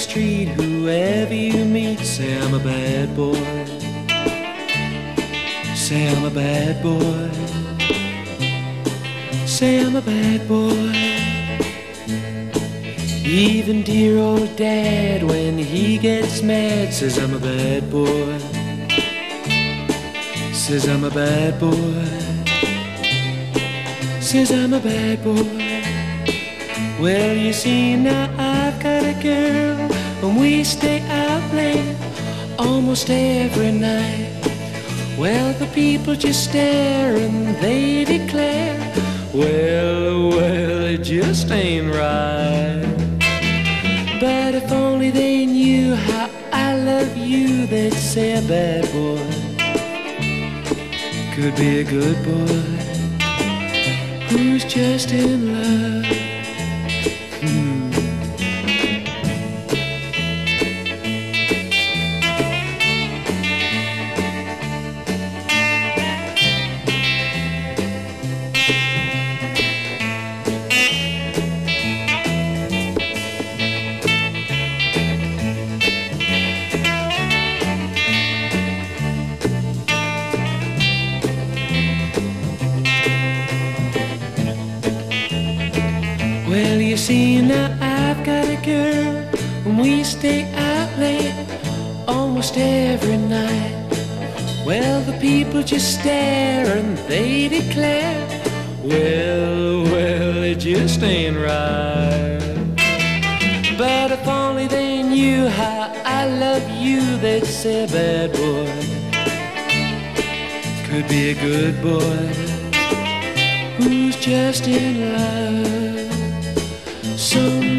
street, whoever you meet, say I'm a bad boy. Say I'm a bad boy. Say I'm a bad boy. Even dear old dad, when he gets mad, says I'm a bad boy. Says I'm a bad boy. Says I'm a bad boy. Well, you see, now I've got a girl, and we stay out late almost every night. Well, the people just stare and they declare, well, well, it just ain't right. But if only they knew how I love you, they'd say a bad boy could be a good boy who's just in love. Well, you see, now I've got a girl, and we stay out late almost every night. Well, the people just stare and they declare, well, well, it just ain't right. But if only they knew how I love you, they'd say, bad boy could be a good boy who's just in love. So